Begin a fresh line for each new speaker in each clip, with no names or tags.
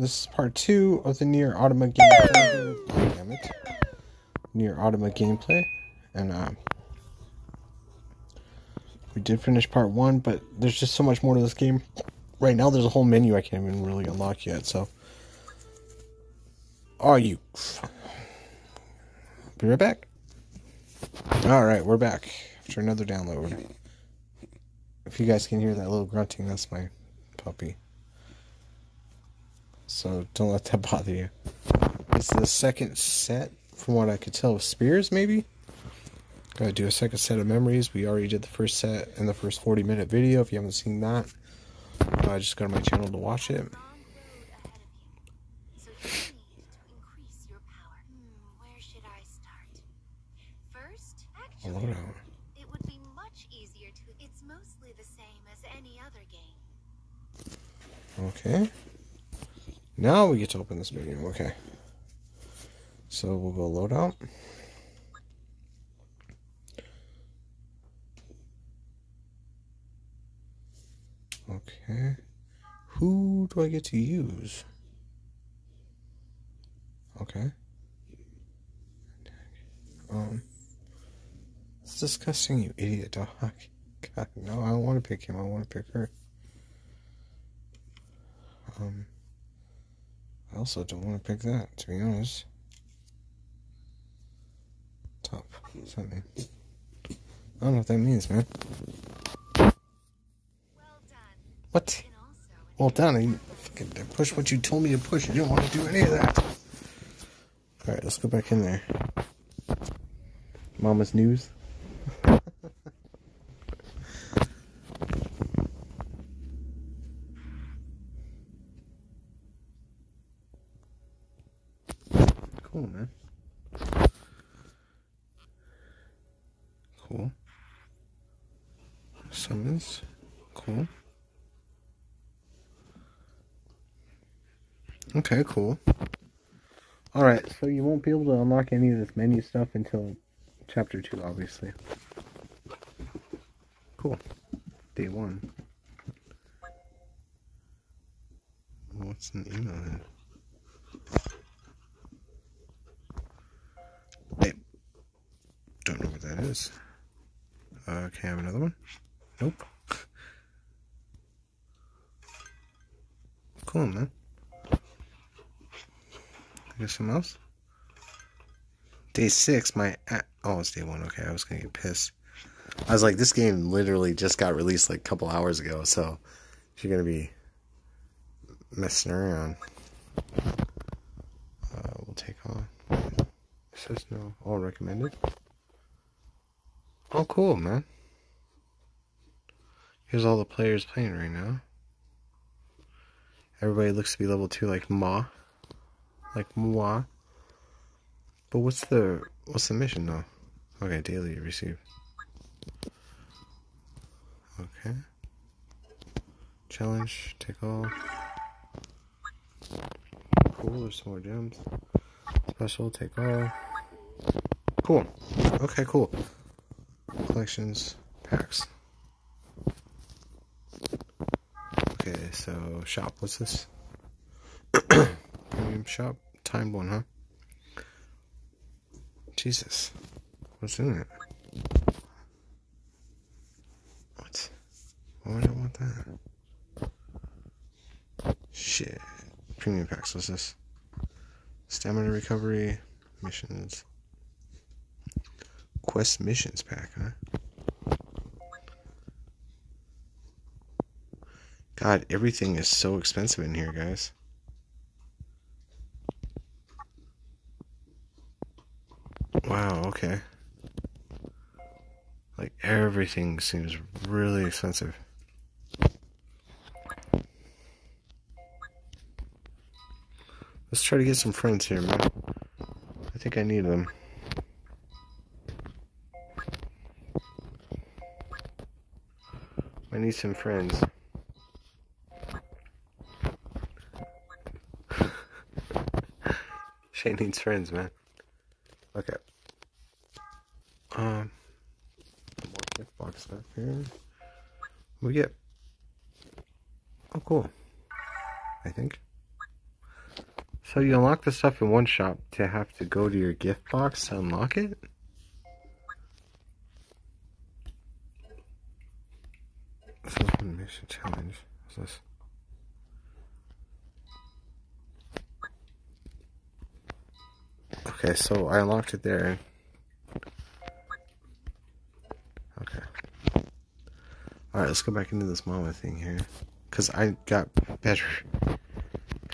this is part two of the Nier Automata gameplay. Damn it. Nier Automata gameplay. And um we did finish part one, but there's just so much more to this game. Right now there's a whole menu I can't even really unlock yet, so are you be right back. Alright, we're back after another download. If you guys can hear that little grunting, that's my puppy. So don't let that bother you. It's the second set, from what I could tell, of spears, maybe? Gotta do a second set of memories. We already did the first set in the first 40 minute video. If you haven't seen that, uh, just go to my channel to watch it. On.
It would be much easier to. It's mostly the same as any other game.
Okay. Now we get to open this menu. Okay. So we'll go loadout. Okay. Who do I get to use? Okay. Um. It's disgusting, you idiot dog. God, no, I don't want to pick him. I want to pick her. Um. I also don't want to pick that, to be honest. Top. What's that mean? I don't know what that means, man.
Well done.
What? Well done. Fucking I what you told me to push. You didn't want to do any of that. Alright, let's go back in there. Mama's news. cool, man. Cool. Summons. Cool. Okay, cool. Alright, so you won't be able to unlock any of this menu stuff until chapter 2, obviously. Cool. Day 1. What's an email? Hey. Don't know what that is. Uh, can I have another one? Nope. Cool, man. There's something else? Day six, my oh, it's day one. Okay, I was gonna get pissed. I was like, this game literally just got released like a couple hours ago, so you're gonna be messing around. Uh, we'll take on. It says no. All recommended. Oh, cool, man. Here's all the players playing right now. Everybody looks to be level two, like Ma like moi. But what's the what's the mission though? Okay, daily receive. Okay. Challenge, take all. Cool, there's some more gems. Special, take all. Cool. Okay, cool. Collections, packs. Okay, so shop, what's this? Premium shop, timed one, huh? Jesus, what's in it? What? Why would I want that? Shit. Premium packs, what's this? Stamina recovery, missions. Quest missions pack, huh? God, everything is so expensive in here, guys. Wow, okay. Like everything seems really expensive. Let's try to get some friends here, man. I think I need them. I need some friends. Shay needs friends, man. Okay. Um, more gift box stuff here. We get. Oh, cool. I think. So you unlock the stuff in one shop to have to go to your gift box to unlock it? This is one mission challenge. What's this? Okay, so I unlocked it there. Okay. Alright, let's go back into this mama thing here. Because I got better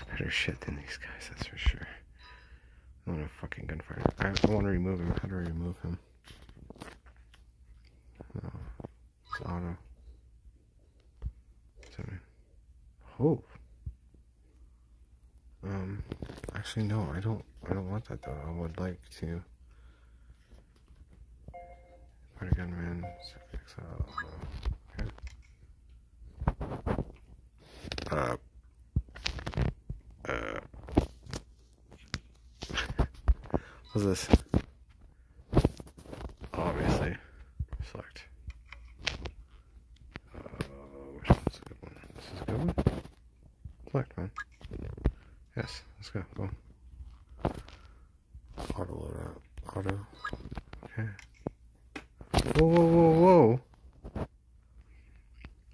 better shit than these guys, that's for sure. I want a fucking gunfire. I, want to remove him. How do I remove him? No. It's auto. Seven. Oh. Um. Actually, no. I don't. I don't want that though. I would like to. Party gunman. Uh. Uh. What's this? Obviously. Select. Uh, which one's a good one? This is a good one? Select, man. Yes, let's go. Boom. Auto load out. Auto. Okay. Whoa, whoa, whoa, whoa.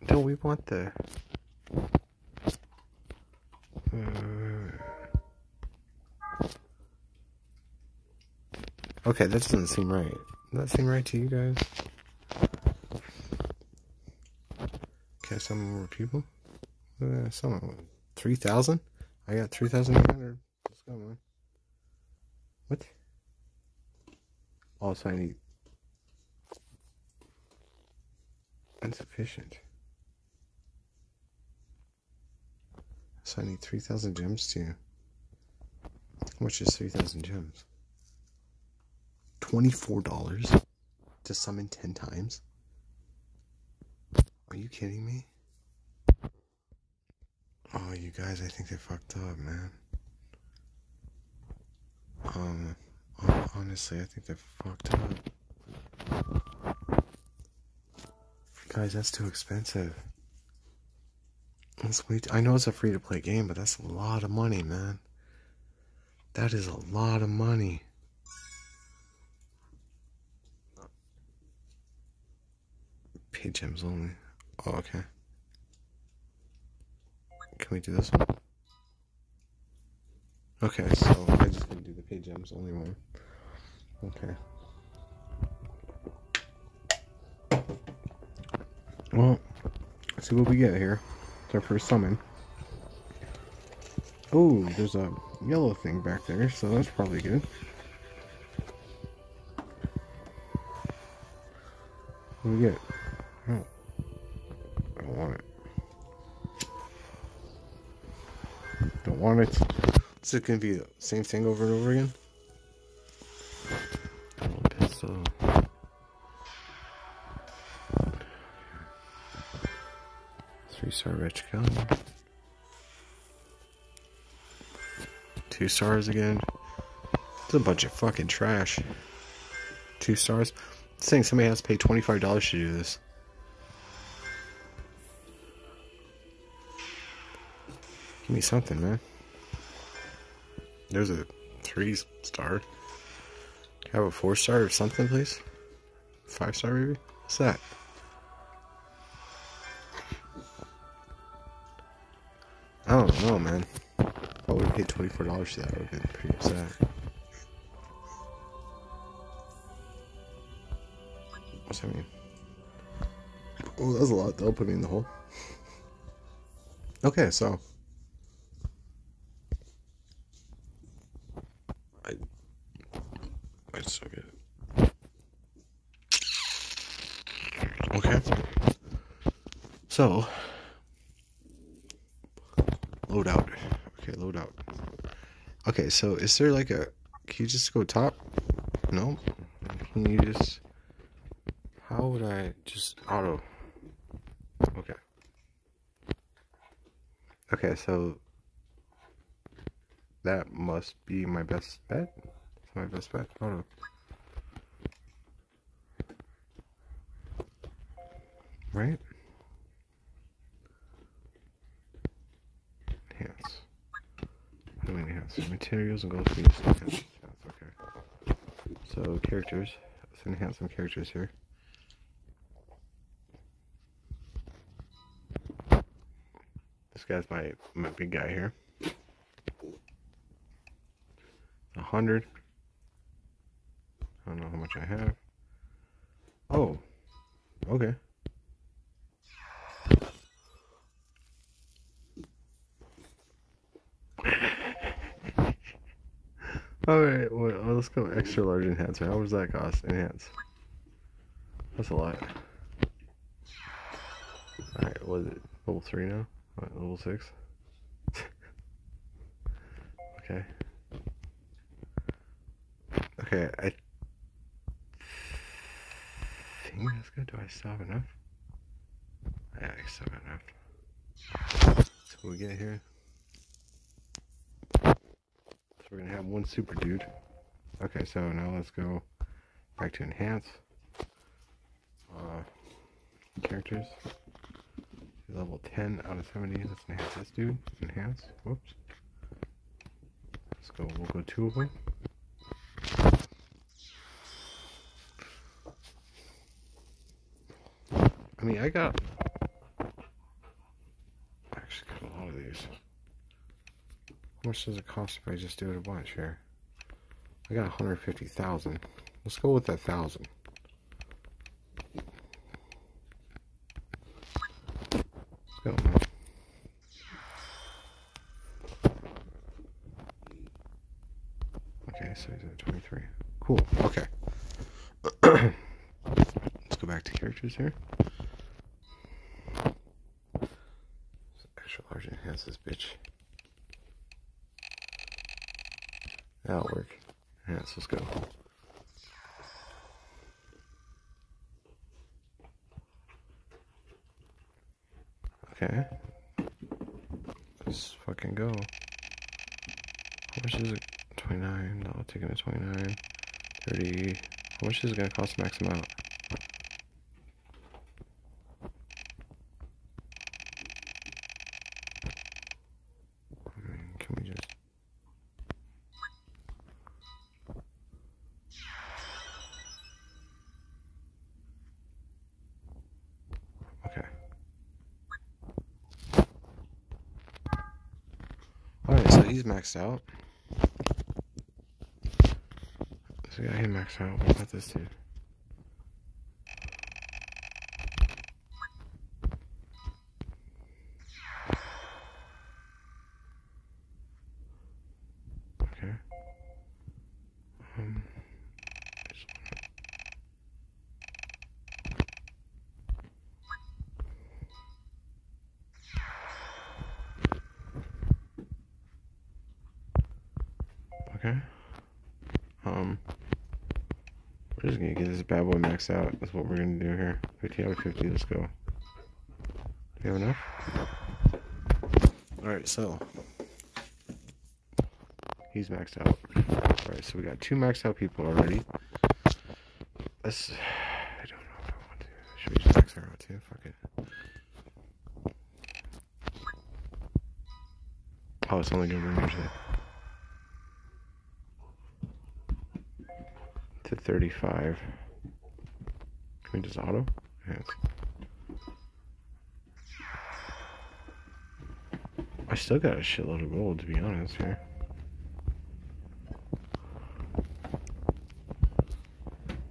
Don't we want the. Uh, Okay, that doesn't seem right. Does that seem right to you guys? Okay, some more people. Uh, some three thousand. I got three thousand eight hundred. Let's go, man. What? Also, I need insufficient. So I need three thousand gems too. How much is three thousand gems? $24 to summon 10 times? Are you kidding me? Oh, you guys, I think they fucked up, man. Um, honestly, I think they fucked up. Guys, that's too expensive. That's way I know it's a free to play game, but that's a lot of money, man. That is a lot of money. Pay gems only. Oh, okay. Can we do this one? Okay, so I just gonna do the pay gems only one. Okay. Well, let's see what we get here. It's our first summon. Oh, there's a yellow thing back there, so that's probably good. What do we get? It. Is it gonna be the same thing over and over again? Oh, pistol. Three star rich gun. Two stars again. It's a bunch of fucking trash. Two stars. Saying somebody has to pay twenty five dollars to do this. Give me something, man. There's a three star. Have a four star or something, please? Five star, maybe? What's that? I don't know, man. I would have paid $24 for that, I would have been pretty upset. What's that mean? Oh, that's a lot, though. Put me in the hole. Okay, so. I. I just don't get it. Okay. So. Load out. Okay, load out. Okay, so is there like a. Can you just go top? No? Can you just. How would I just auto? Okay. Okay, so that must be my best bet. My best bet. Auto. Right? Enhance. How do we enhance? Materials and gold fees. Enhance. Okay. So characters. Let's enhance some characters here. This guy's my my big guy here. A hundred. I don't know how much I have. Oh. Okay. Alright, well, let's go extra large enhancer. How much does that cost? Enhance. That's a lot. Alright, what is it? Level 3 now? What, level 6? okay. Okay, I think that's good. Do I have enough? Yeah, I still got enough. So we get here. So we're gonna have one super dude. Okay, so now let's go back to enhance. Uh, characters. Level 10 out of 70. Let's enhance this dude. Enhance. Whoops. Let's go. We'll go two of them. I mean, I got. I actually got a lot of these. How much does it cost if I just do it a bunch here? I got 150,000. Let's go with that thousand. Let's go. Okay, so he's at 23. Cool. Okay. Let's go back to characters here. Extra large enhance this bitch. That'll work. Enhance, let's go. Okay. Let's fucking go. How much is it? 29. No, taking it 29. 30. How much is it gonna cost max amount? I mean, can we just. Okay. Alright, so he's maxed out. So we got him maxed out. What about this dude? Okay. Um, this one. Okay. Um, we're just gonna get this out. That's what we're gonna do here. 50 out of 50. Let's go. Do you have enough? Alright, so. He's maxed out. Alright, so we got two maxed out people already. Let's. I don't know if I want to. Should we just max her out too? Fuck it. Oh, it's only gonna bring her to, to 35. We just auto? Yes. I still got a shitload of gold, to be honest, here.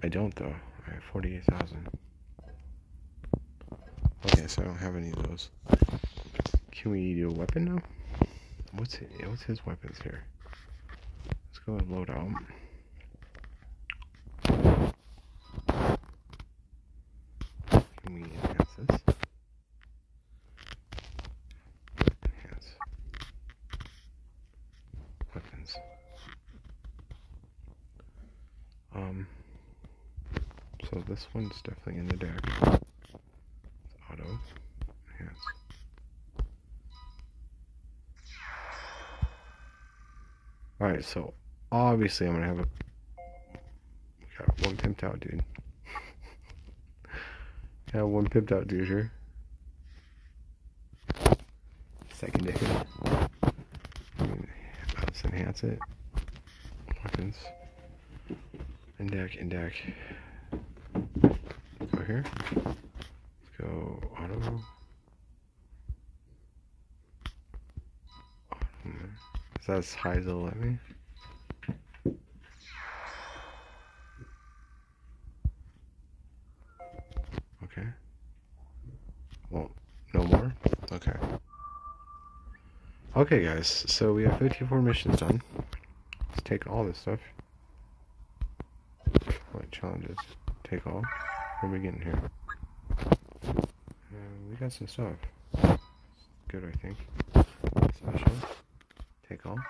I don't, though. I have 48,000. Okay, so I don't have any of those. Can we do a weapon now? What's his, what's his weapons here? Let's go and load out. Can we enhance this? Enhance. Weapons. Um. So this one's definitely in the deck. Auto. Enhance. Alright, so obviously I'm gonna have a got one pimped out dude. got one pimped out dude here. Second to hit. enhance it. Weapons. And deck, and deck. Here. Let's go auto. Is that as high as it'll let me? Okay. Well, no more? Okay. Okay, guys, so we have 54 missions done. Let's take all this stuff. What challenges? Take all? What are we getting here? Uh, we got some stuff. Good, I think. Special. Take all.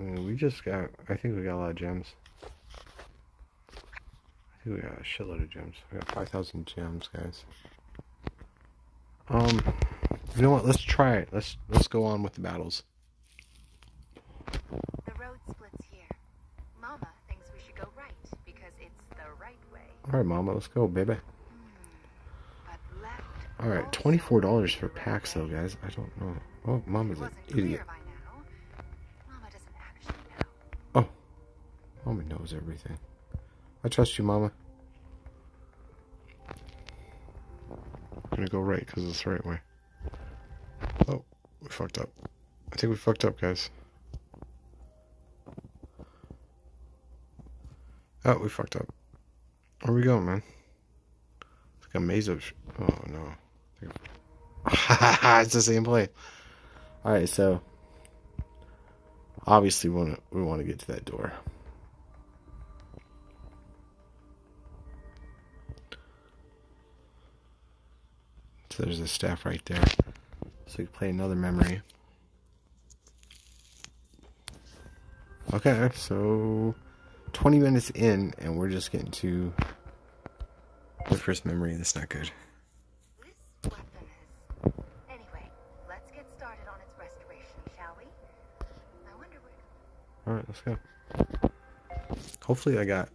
Uh, we just got, I think we got a lot of gems. I think we got a shitload of gems. We got 5,000 gems, guys. Um, you know what? Let's try it. Let's let's go on with the battles.
The road splits here. Mama thinks we should go right because it's the right way.
All right, Mama, let's go, baby. All right, twenty-four dollars for packs, though, guys. I don't know. Oh, Mama's an idiot.
Oh. Mama
knows everything. I trust you, Mama. I'm gonna go right because it's the right way. Oh, we fucked up. I think we fucked up, guys. Oh, we fucked up. Where we going, man? It's like a maze of. Oh no. it's the same place. All right, so obviously we want to we want to get to that door. So there's a staff right there. So we can play another memory. Okay, so 20 minutes in, and we're just getting to the first memory. That's not good.
This weapon is. Anyway, let's get started on its restoration, shall we? I wonder where.
Alright, let's go. Hopefully, I got.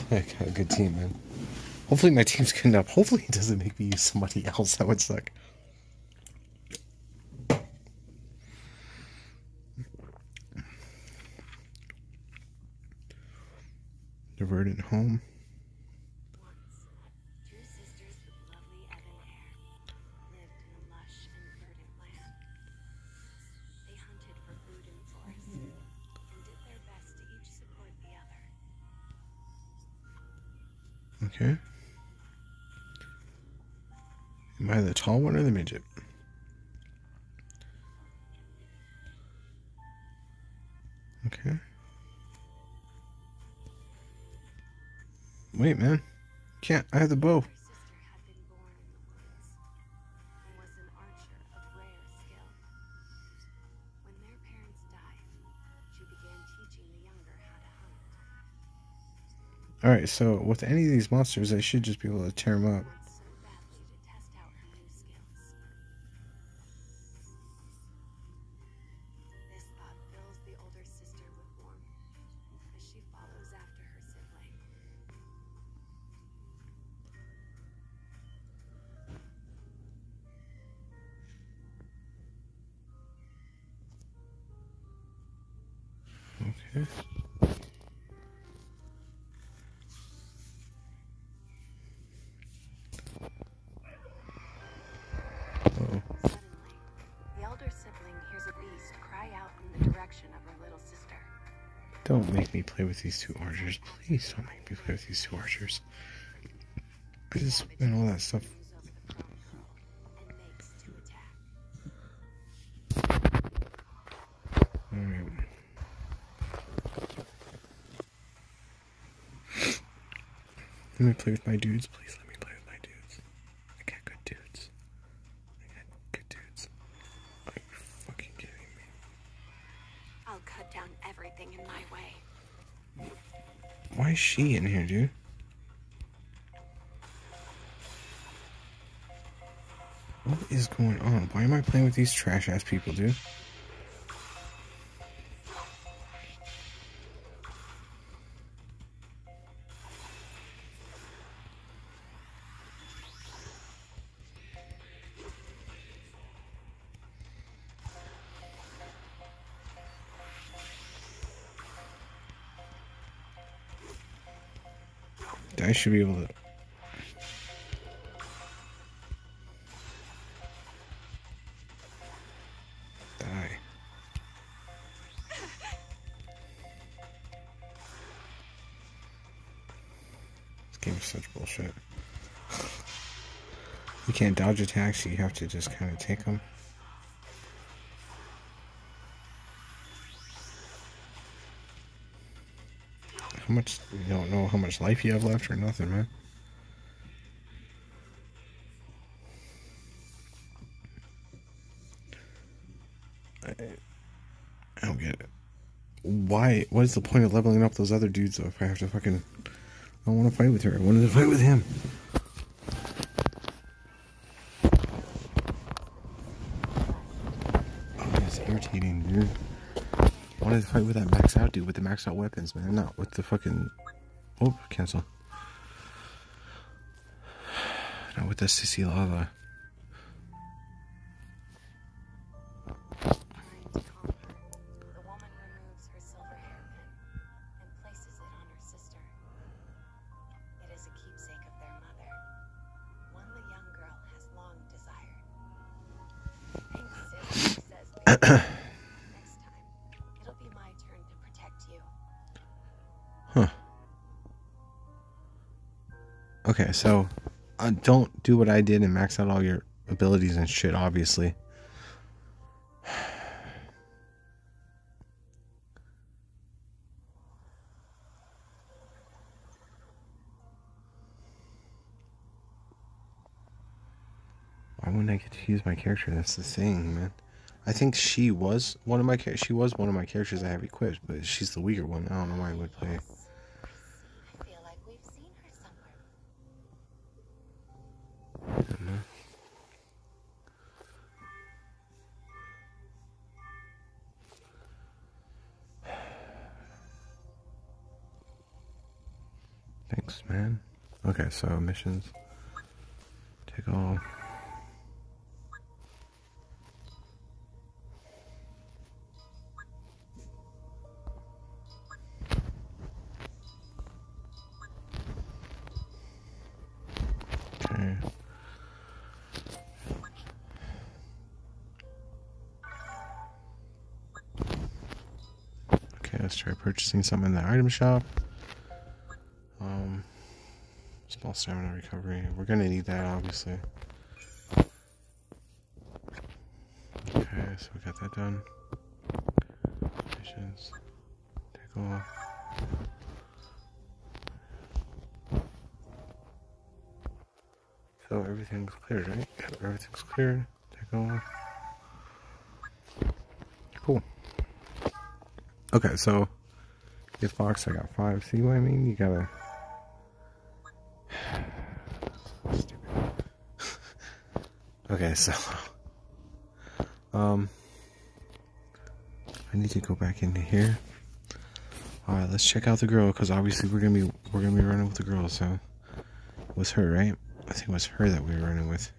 I got a good team, man. Hopefully, my team's good enough. Hopefully, it doesn't make me use somebody else. That would suck. The verdant home.
Once, two sisters with lovely ebon hair lived in a lush and verdant land. They hunted for food in the forest and did their best to each support the other.
Okay. Am I the tall one or the midget? Wait, man. Can't. I have the bow. Alright, so with any of these monsters, I should just be able to tear them up.
With
these two archers. Please don't make me play with these two archers. Because and all that stuff. Alright. Let me play with my dudes. Please let me Why is she in here, dude? What is going on? Why am I playing with these trash ass people, dude? Should be able to. Die. This game is such bullshit. You can't dodge attacks, you have to just kind of take them. How much, you don't know how much life you have left or nothing, man. I, I don't get it. Why? What is the point of leveling up those other dudes if I have to fucking. I don't want to fight with her. I wanted to fight with him. With the max out weapons, man. Not with the fucking. Oh, cancel. Not with the sissy lava. Okay, so uh, don't do what I did and max out all your abilities and shit, obviously. Why wouldn't I get to use my character? That's the thing, man. I think she was one of my char- she was one of my characters I have equipped, but she's the weaker one. I don't know why I would play. So missions. Take all. Okay. Okay, let's try purchasing some in the item shop. Stamina recovery. We're gonna need that, obviously. Okay, so we got that done. Missions. So everything's cleared, right? Everything's cleared. Off. Cool. Okay, so gift box, I got five. See what I mean? You gotta. Okay, so. Um. I need to go back into here. Alright, let's check out the girl, because obviously we're gonna be we're gonna be running with the girl, so it was her, right? I think it was her that we were running with.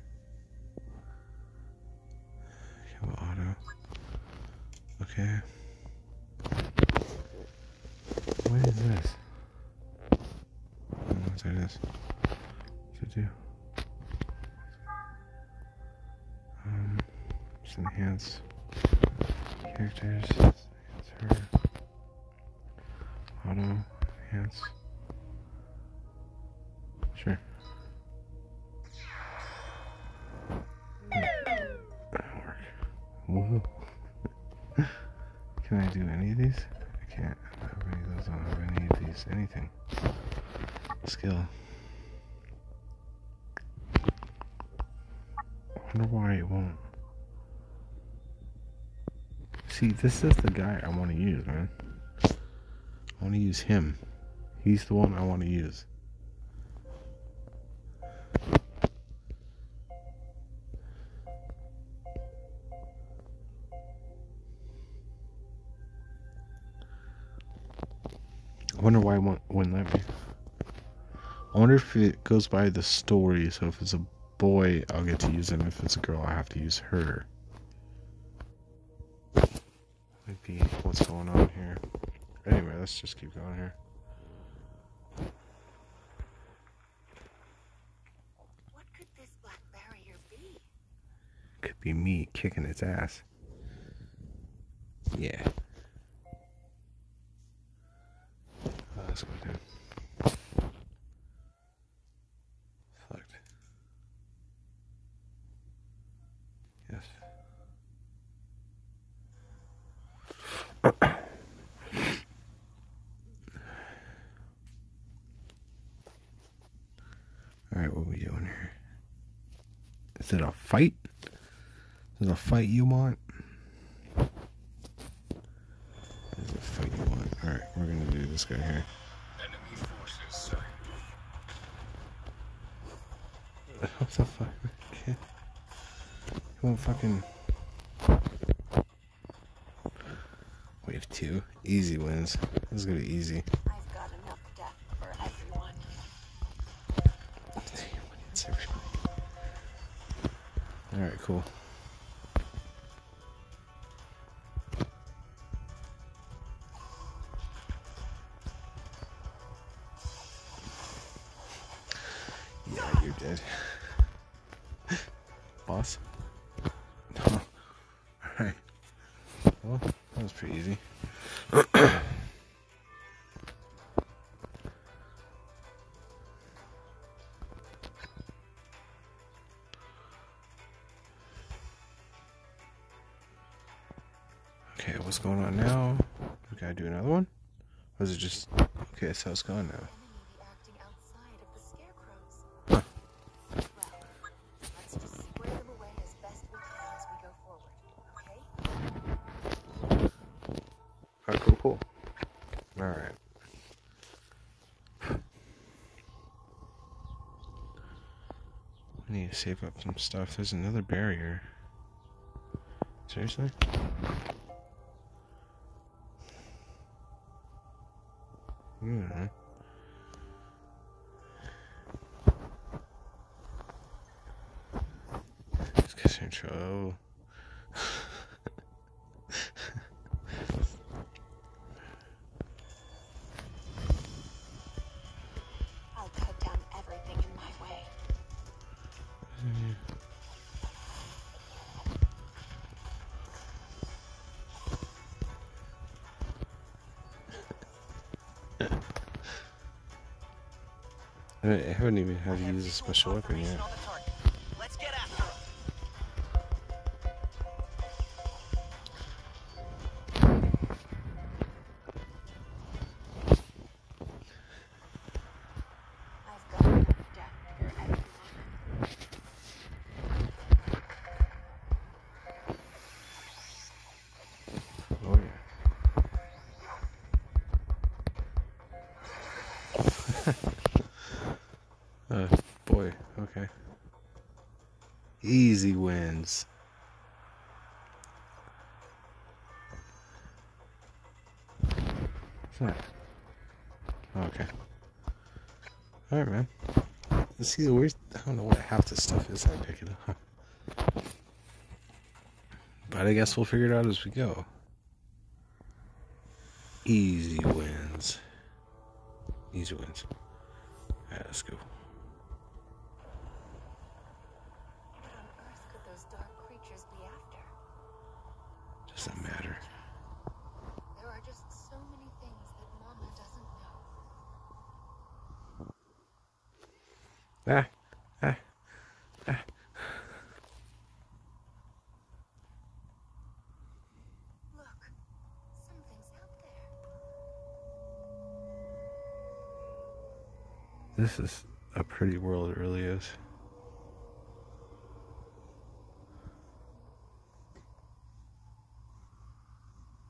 See, this is the guy I want to use, man. I want to use him. He's the one I want to use. I wonder why I won't, let me. I wonder if it goes by the story. So if it's a boy, I'll get to use him. If it's a girl, I have to use her might be what's going on here. Anyway, let's just keep going here. What could this black barrier be? Could be me kicking its ass. Yeah. Oh, that's what I did. A fight you want? Is it a fight you want? Alright, we're gonna do this guy here.
Enemy forces.
What the fuck? Okay. You want fucking. Wave two. Easy wins. This is gonna be easy. What's going on now? We gotta do another one? Or is it just. Okay, so it's going now.
Enemy be acting outside of the scarecrows. Well, let's just square them away as best we can as we go forward, okay?
Alright, cool, cool. Alright. I need to save up some stuff. There's another barrier. Seriously?
命
人，haven't even had to use a special weapon yet. Easy wins. Okay. Alright, man. Let's see, where's. I don't know what half this stuff is. I pick it up. But I guess we'll figure it out as we go. Easy wins. Easy wins. Alright, let's go.
What on earth could those dark creatures be after?
Doesn't matter.
There are just so many things that Mama doesn't know.
Ah, ah, ah.
Look, something's out there.
This is a pretty world, it really is.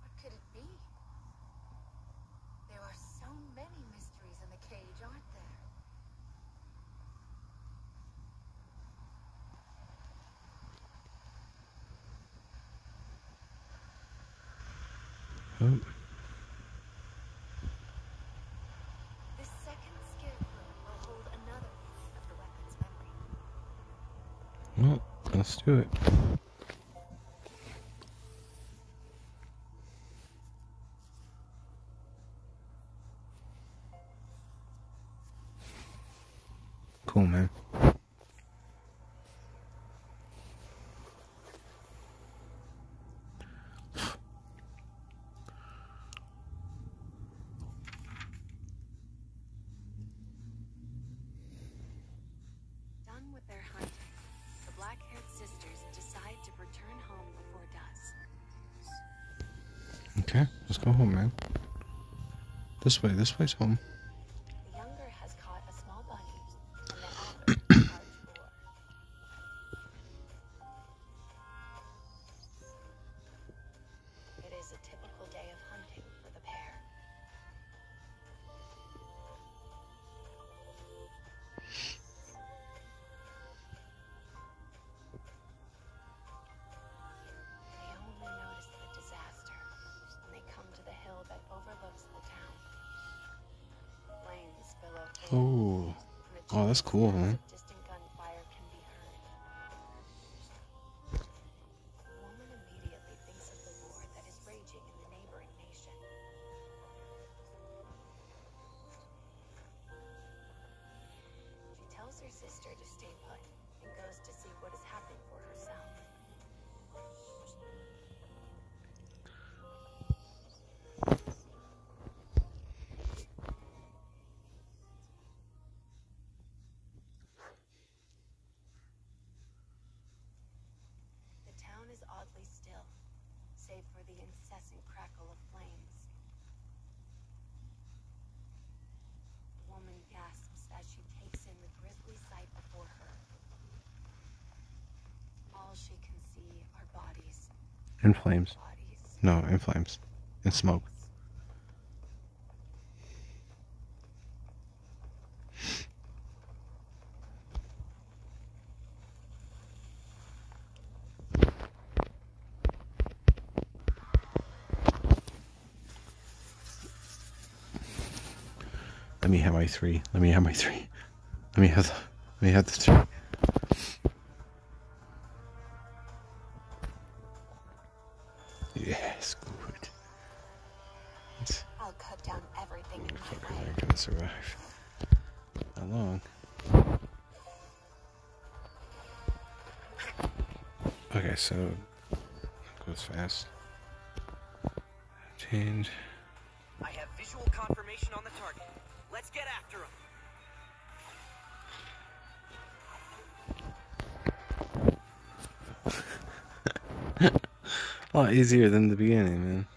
What could it be? There are so many mysteries in the cage, aren't there?
Oh,
This second scarecrow will hold another of the weapon's memory.
well, let's do it.
Okay, let's go home, man. This way, this way's home. that's cool, man.
In flames.
No, in flames. In smoke. Let me have my three. Let me have my three. Let me have the, let me have the three. easier than the beginning, man.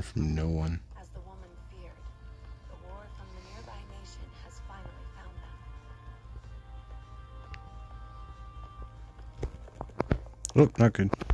learn from no one.
As the woman feared, the war from the nearby nation has finally found them.
Oh, not good.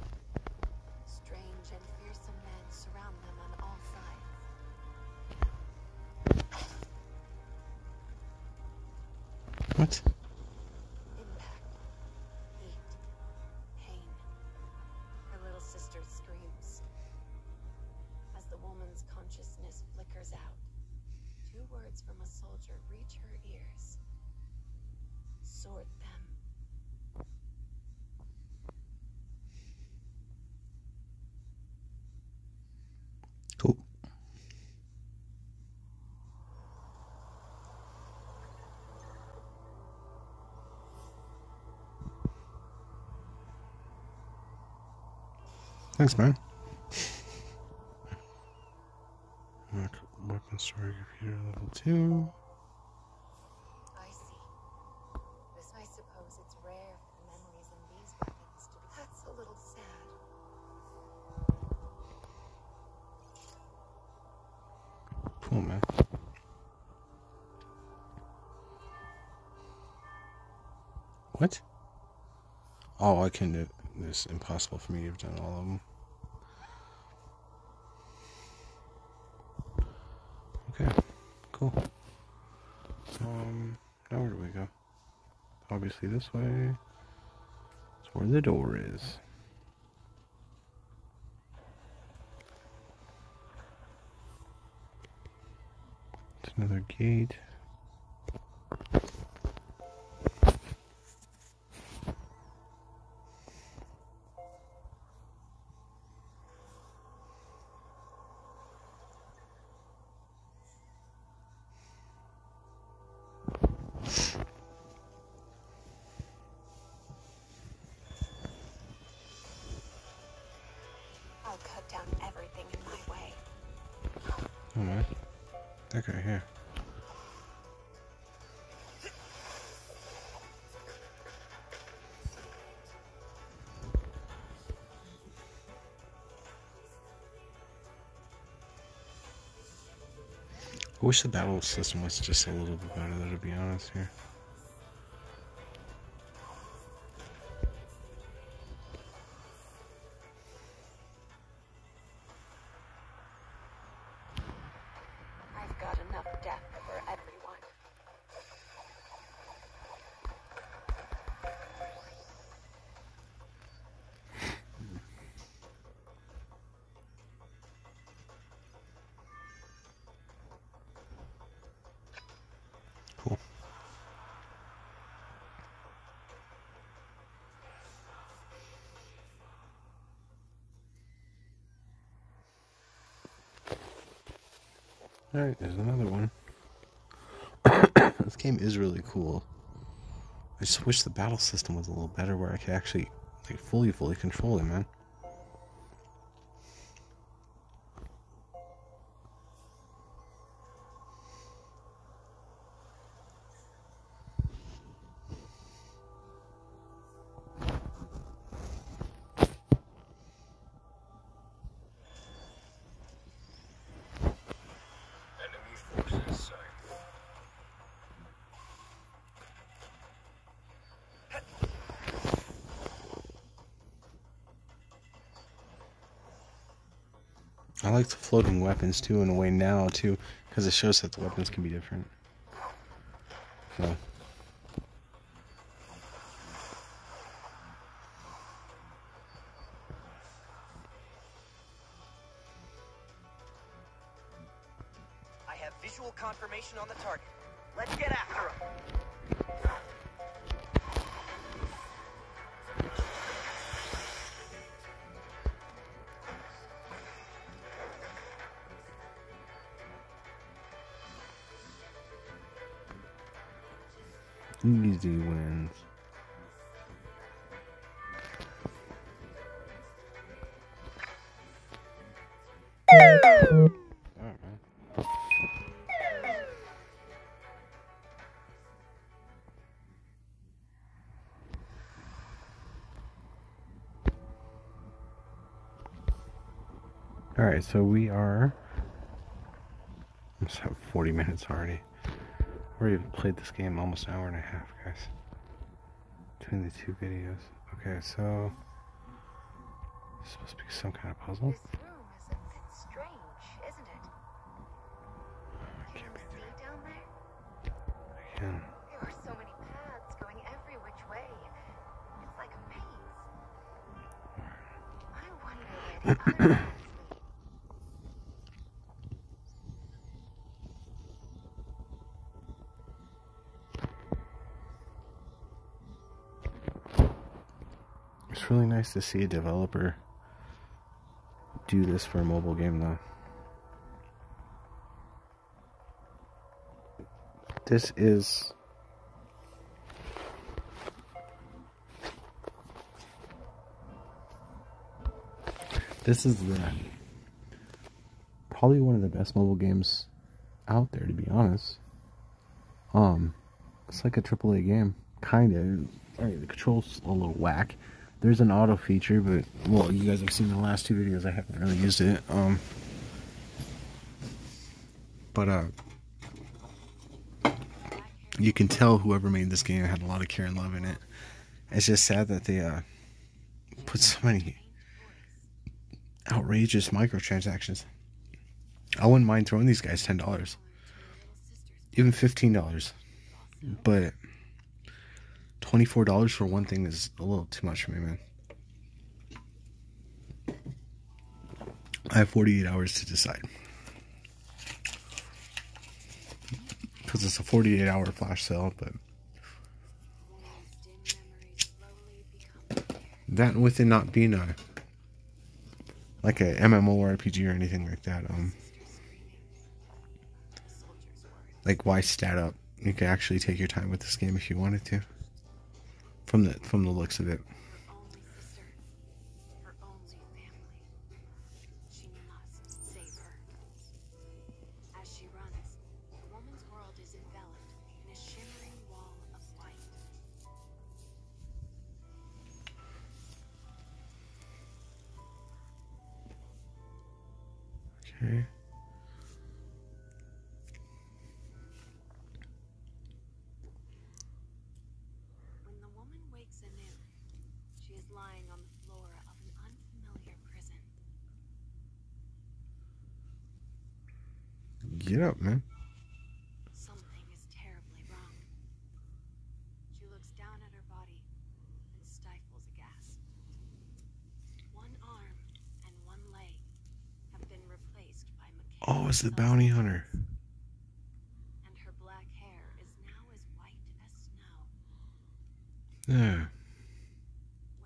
Thanks, man. Weapon story computer level two.
I see. This I suppose it's rare for the memories in these weapons to be. That's a little sad.
Cool, man. What? Oh, I can do this. Impossible for me to have done all of them.
Obviously, this way. It's where the door is. It's another gate. Oh man. That guy here. I wish the battle system was just a little bit better, though, to be honest here. Alright, there's another one. this game is really cool. I just wish the battle system was a little better where I could actually like fully fully control it, man. I like the floating weapons too in a way now too, because it shows that the weapons can be different. So So we are. Have 40 minutes already. I've already played this game almost an hour and a half, guys. Between the two videos. Okay, so. It's supposed to be some kind of puzzle.
It's
really nice to see a developer do this for a mobile game, though. This is. This is the. Probably one of the best mobile games out there, to be honest. Um, it's like a AAA game, kind of. Alright, the controls a little whack. There's an auto feature, but well, you guys have seen the last two videos. I haven't really used it. Um, but uh, you can tell whoever made this game had a lot of care and love in it. It's just sad that they uh put so many outrageous microtransactions. I wouldn't mind throwing these guys ten dollars, even fifteen dollars, but $24 for one thing is a little too much for me, man. I have 48 hours to decide. Because it's a 48 hour flash sale, but that with it not being a like a MMORPG or anything like that, um, like why stat up? You could actually take your time with this game if you wanted to. From the from the looks of it.
Her only sister. Her only family. She must save her. As she runs, the woman's world is enveloped in a shimmering wall of white.
Okay.
When the woman wakes anew, she is lying on the floor of an unfamiliar prison.
Get up, man.
Something is terribly wrong. She looks down at her body and stifles a gasp. One arm and one leg have been replaced by
Oh, it's the bounty hunter.
And her black hair is now as white as snow.
Yeah.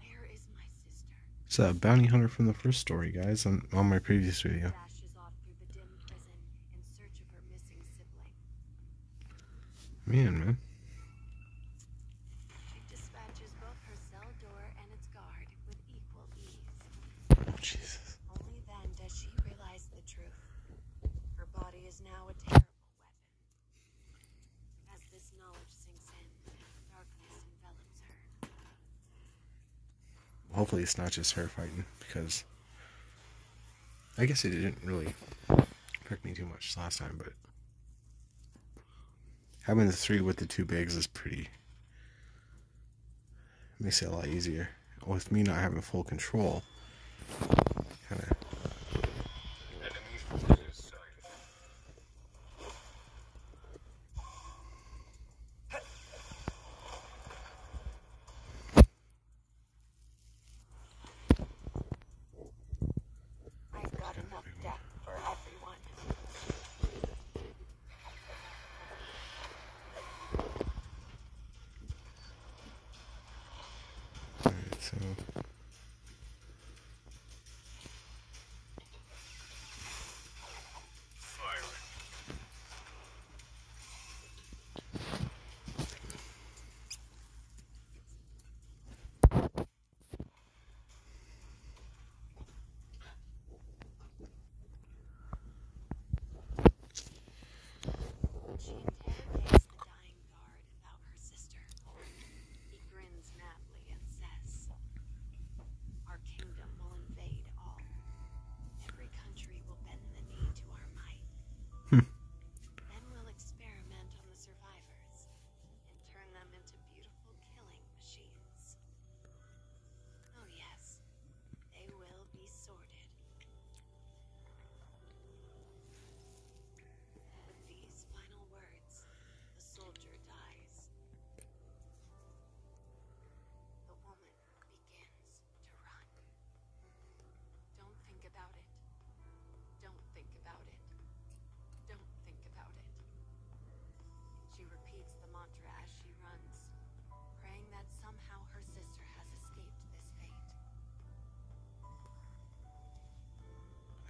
Where is my sister?
It's a bounty hunter from the first story, guys, on, on my previous video.
Dashes off through the dim prison in search of her missing sibling.
Man, man.
She dispatches both her cell door and its guard with equal ease.
Oh, Jesus.
Only then does she realize the truth. Her body is now a terrible weapon. As this knowledge sinks in, darkness envelops her.
Hopefully, it's not just her fighting, because I guess it didn't really affect me too much last time, but having the three with the two bigs is pretty. Makes it a lot easier. With me not having full control,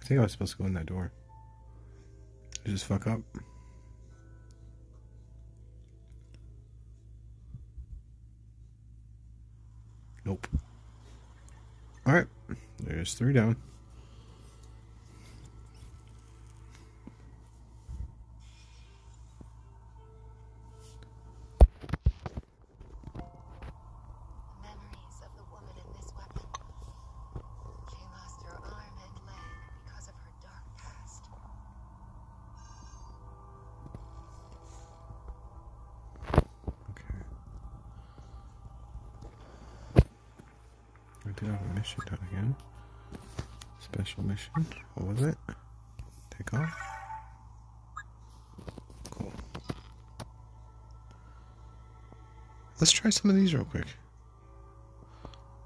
I think I was supposed to go in that door. I just fuck up? Nope. Alright. There's three down. Let's try some of these real quick.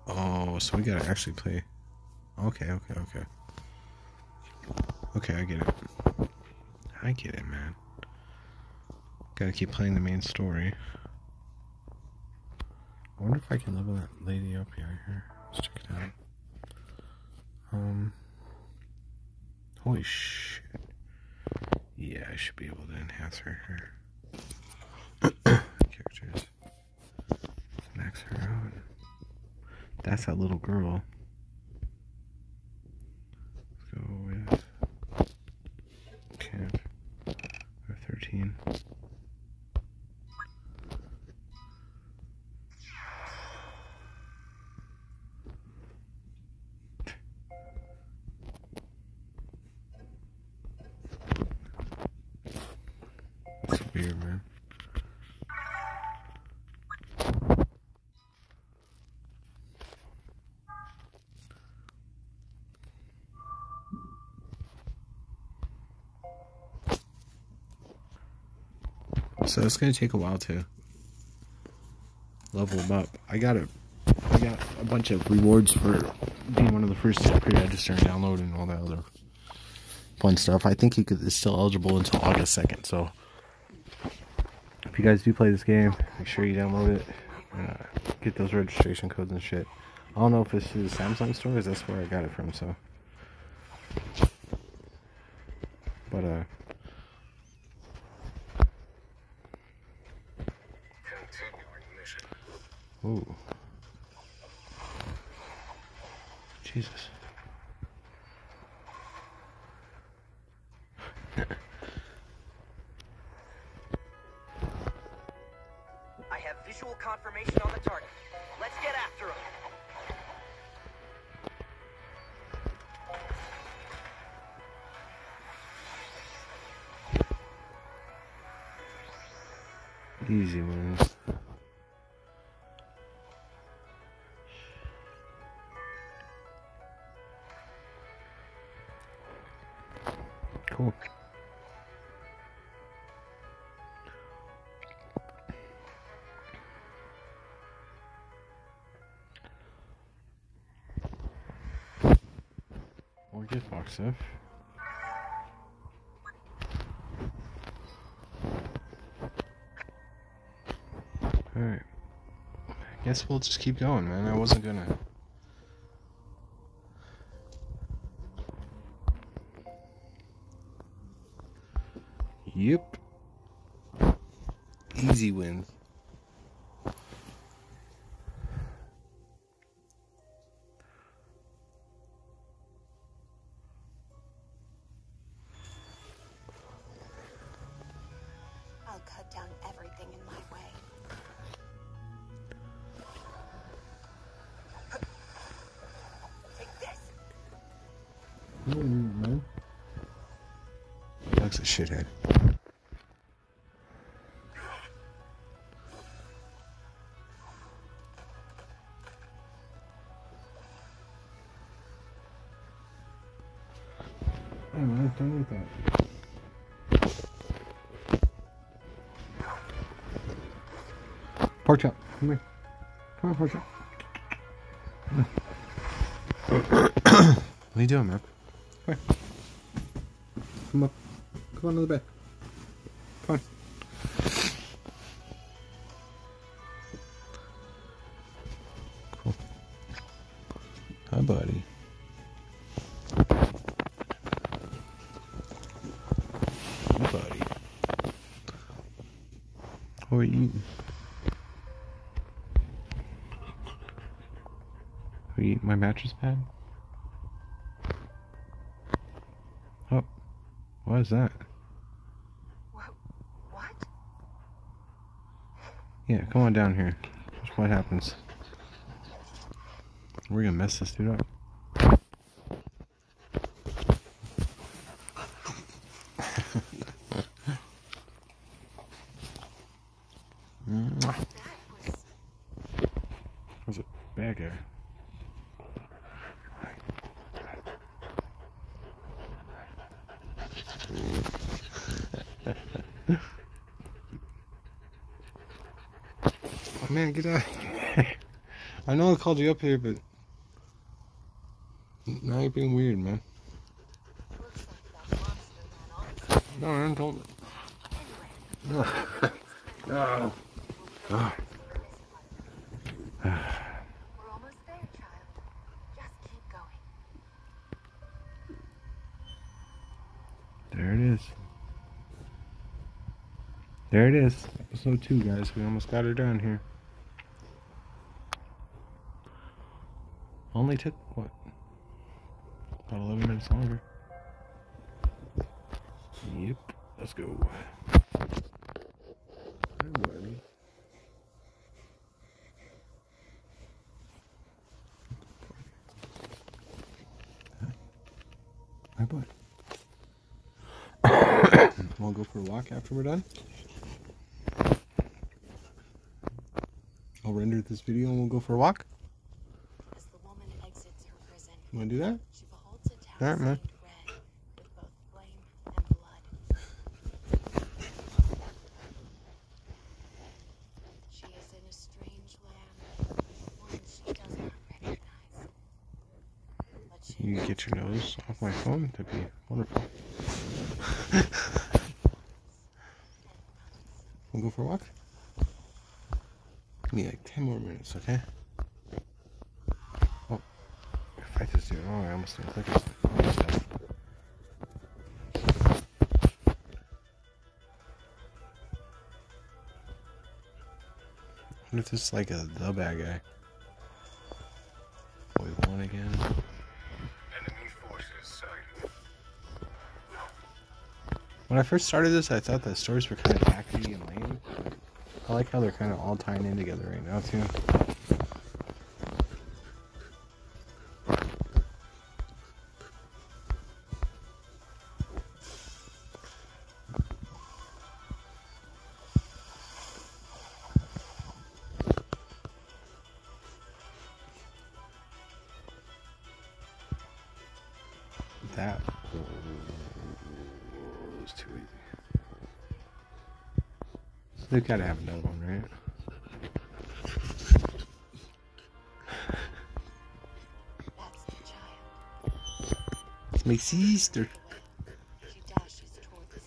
Oh, so we gotta actually play. Okay, okay, okay. Okay, I get it. I get it, man. Gotta keep playing the main story. I wonder if I can level that lady up here. here. Let's check it out. Um. Holy shit. Yeah, I should be able to enhance her here. Characters. Let's max her out. That's that little girl. So it's gonna take a while to level them up. I got a, I got a bunch of rewards for being one of the first to pre-register and download and all that other fun stuff. I think you could it's still eligible until August second. So if you guys do play this game, make sure you download it uh, get those registration codes and shit. I don't know if this is Samsung store, stores. That's where I got it from. So, Alright. Guess we'll just keep going, man. I wasn't gonna. Yep. Easy win. Shithead. Hey man, don't eat that. Pork chop, come here. Come on, pork chop. What are you doing, man? Come here. Come up. Come on to the bed. Come on. Cool. Hi, buddy. Hi, buddy. What are you eating? Are you eating my mattress pad? Oh, what is that?
What? What?
Yeah, come on down here. Watch what happens. We're gonna mess this dude up.
Was
it bad guy? Man, get out. I know I called you up here, but now you're being weird, man.
Looks like that monster ran off.
No, man, don't. No. No.
we're there, child. Just keep going.
There it is. There it is. Episode two, guys. We almost got her done here. Only took what? About 11 minutes longer. Yep. Let's go. Hi, bud. We'll go for a walk after we're done. I'll render this video and we'll go for a walk.
As the woman exits her
You wanna do that?
she a
Alright, man.
stained red with both flame and blood. She is in a strange land, one she does not recognize. But she
You can get your nose off my phone. That'd be wonderful. we'll go for a walk. Give me like 10 more minutes, okay? Oh, if I just do it I almost didn't click it. What if this is like a the bad guy? Wait, one again.
Enemy forces sighted.
When I first started this, I thought the stories were kind of tacky and lame. I like how they're kind of all tying in together right now, too. They've got to have another one, right?
That's the child.
It's my sister.
She dashes toward the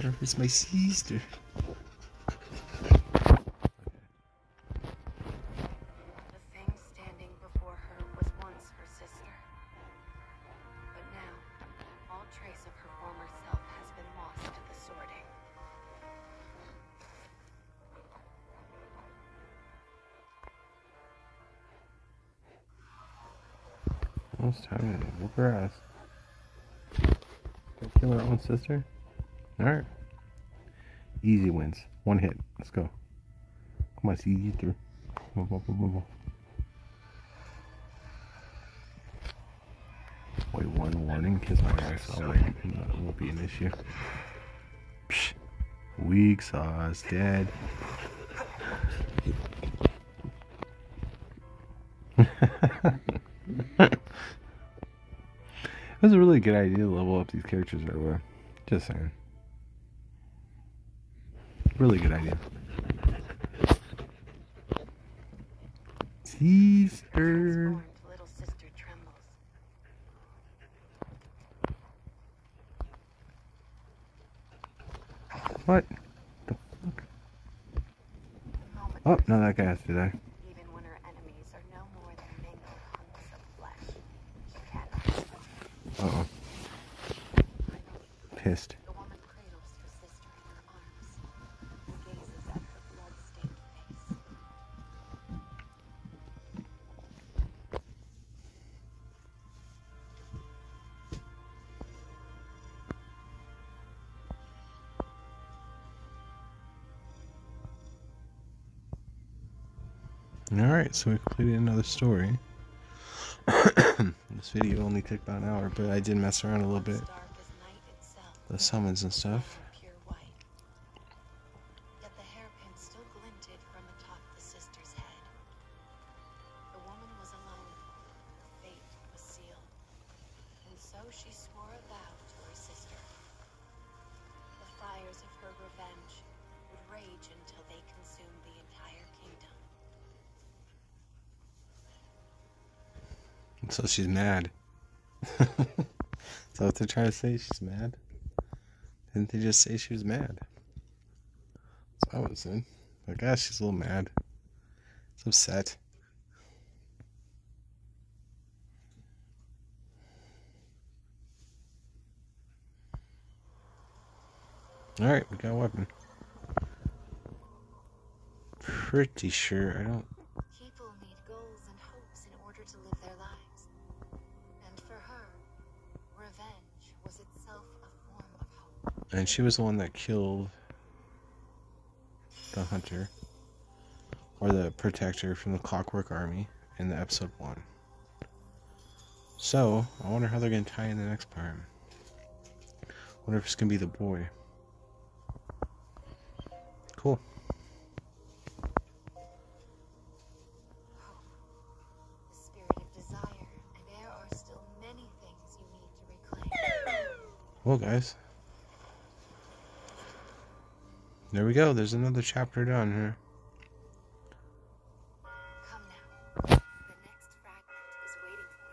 sound.
It's my sister.
Sister?
Alright. Easy wins. One hit. Let's go. Come on, on, come on, come on, come on. Wait, one warning. Kiss my ass. I'll wait. That won't be an issue. Psh. Weak sauce. Dead. It was a really good idea to level up these characters right. Just saying. Really good idea.
Trembles.
What?
The moment
Oh, no, that guy has to die. So we completed another story. this video only took about an hour, but I did mess around a little bit. The summons and stuff. She's mad. Is that what they're trying to say? She's mad? Didn't they just say she was mad? What I was saying. I guess she's a little mad. It's upset. Alright, we got a weapon. Pretty sure I don't
And
she was the one that killed the hunter or the protector from the Clockwork Army in the episode one. So I wonder how they're gonna tie in the next part. Wonder if it's gonna be the boy. Cool.
The spirit of desire, and there are still many things you need to reclaim.
Well, guys. There we go. There's another chapter done here.
Come now. The next fragment is waiting for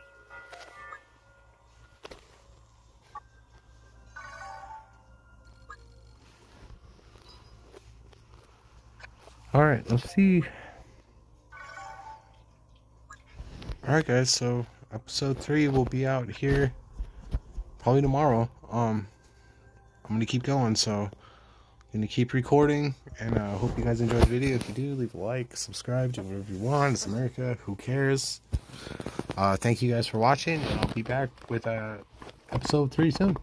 you.
All right, let's see. All right, guys. So episode three will be out here probably tomorrow. Um, I'm gonna keep going, so gonna keep recording, and I uh, hope you guys enjoyed the video. If you do, leave a like, subscribe, do whatever you want. It's America. Who cares? Uh, thank you guys for watching, and I'll be back with uh, episode three soon.